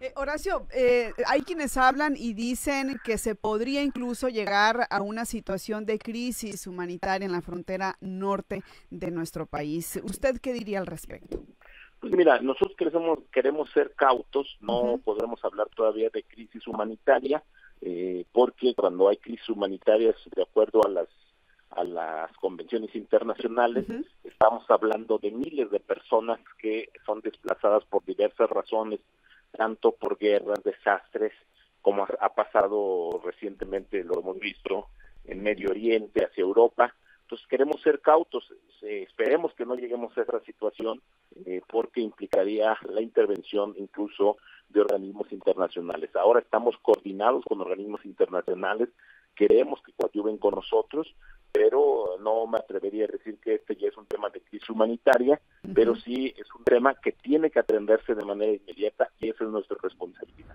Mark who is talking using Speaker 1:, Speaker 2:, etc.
Speaker 1: Eh, Horacio, eh, hay quienes hablan y dicen que se podría incluso llegar a una situación de crisis humanitaria en la frontera norte de nuestro país. ¿Usted qué diría al respecto?
Speaker 2: Pues mira, nosotros queremos, queremos ser cautos, no podremos hablar todavía de crisis humanitaria, eh, porque cuando hay crisis humanitarias, de acuerdo a las a las convenciones internacionales, estamos hablando de miles de personas que son desplazadas por diversas razones, tanto por guerras, desastres, como ha pasado recientemente, lo hemos visto en Medio Oriente, hacia Europa. Entonces queremos ser cautos, eh, esperemos que no lleguemos a esa situación, eh, porque implicaría la intervención incluso de organismos internacionales. Ahora estamos coordinados con organismos internacionales, queremos que coadyuven con nosotros, pero no me atrevería a decir que este ya es un tema de crisis humanitaria, pero sí es un tema que tiene que atenderse de manera inmediata y esa es nuestra responsabilidad.